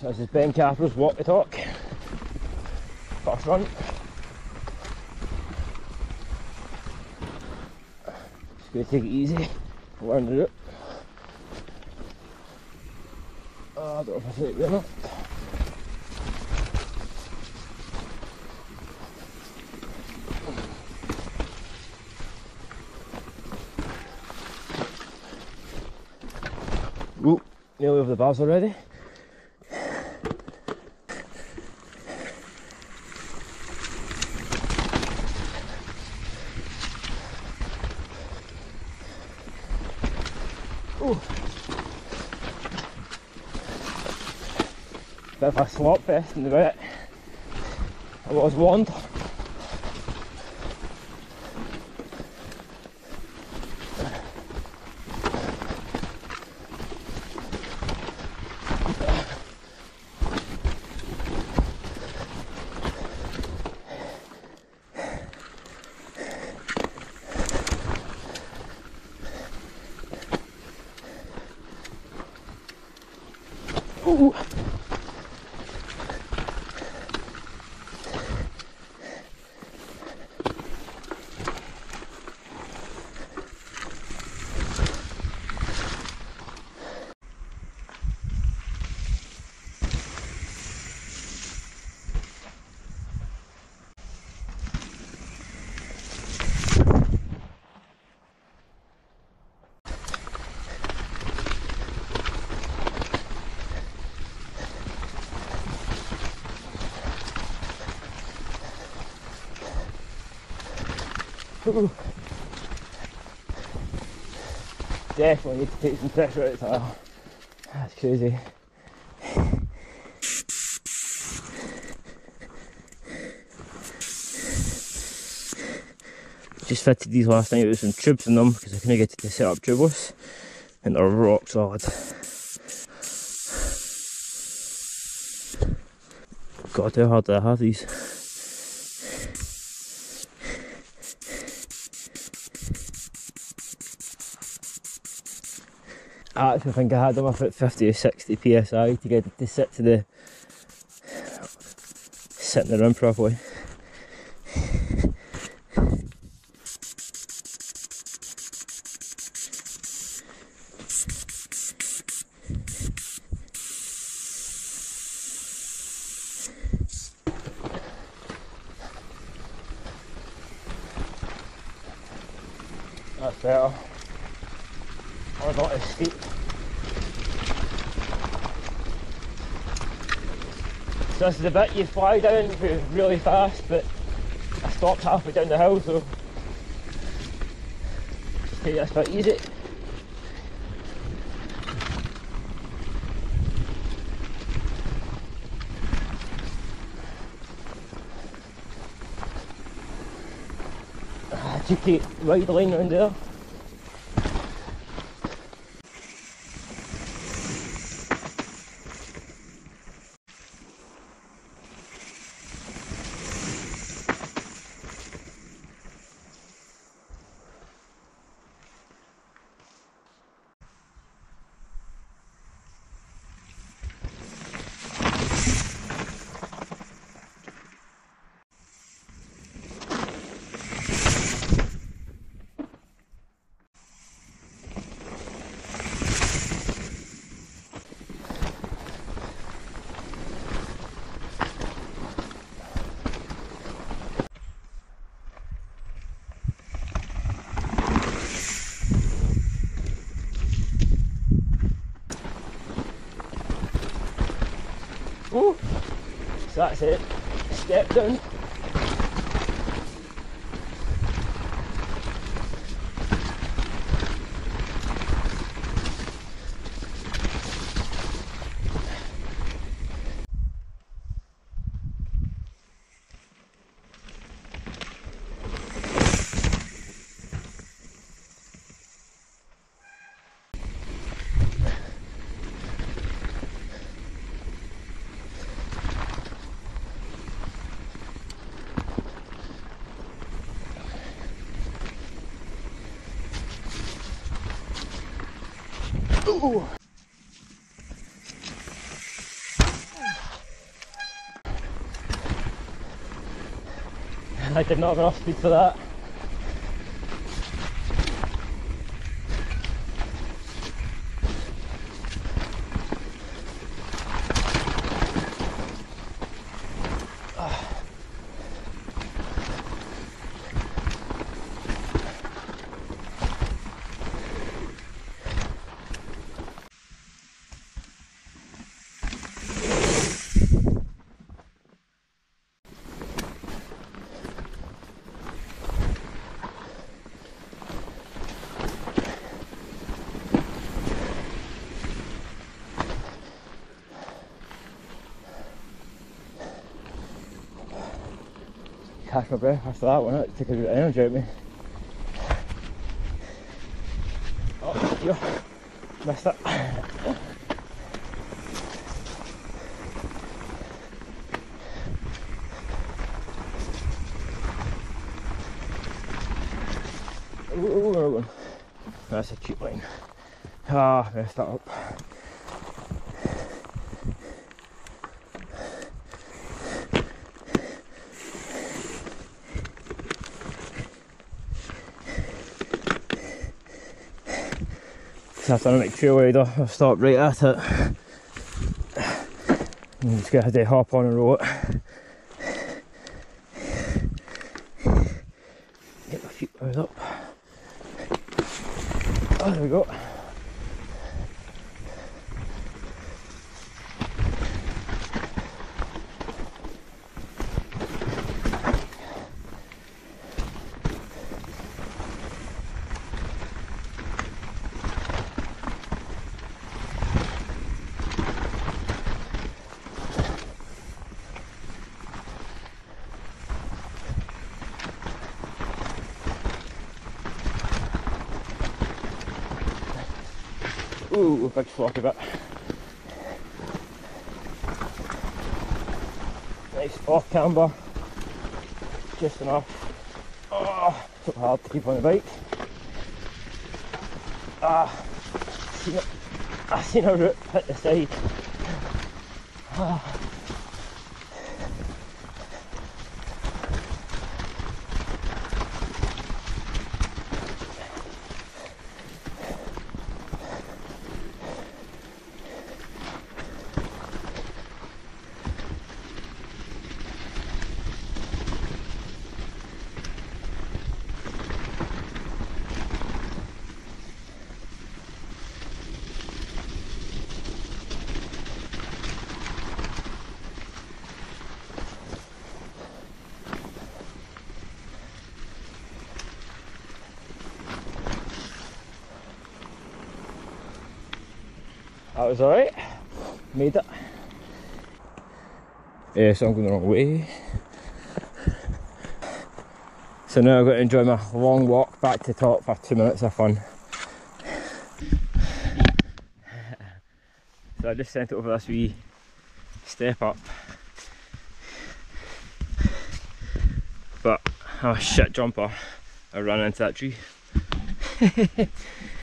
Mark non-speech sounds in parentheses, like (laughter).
So this is Ben Cathro's walk the talk. First run. Just gonna take it easy. Learn do it. Oh, I don't know if I say it not. Ooh, nearly over the bars already. Bit of a slop fest in the wet. I was warned. Ooh. Ooh. Definitely need to take some pressure out of tile. That's crazy. Just fitted these last night with some tubes in them because I couldn't get it to set up tubeless and they're rock solid. God, how hard do I have these? I actually think I had them up at 50 or 60 psi to get to sit to the sit in the room properly. That's better. Or not as steep. So this is the bit you fly down really fast, but I stopped halfway down the hill, so just take this easy. Ah, cheeky right line round there. Ooh. So that's it. Step down. I did not have enough speed for that. Catch my breath after that one. It took a bit of energy out of me. Oh, yeah, missed it. Ooh. That's a cheap line. Ah, messed that up. Done a like trail rider, I've stopped right at it. Just have to hop on and roll it. Get my feet up. Oh, there we go. Ooh, big floppy bit. Nice off camber. Just enough. Oh, so hard to keep on the bike. Ah, seen it. Seen a root hit the side. Ah. That was alright. Made it. Yeah, so I'm going the wrong way. So now I've got to enjoy my long walk back to top for two minutes of fun. So I just sent it over this wee step up. But a shit jumper. I ran into that tree. (laughs)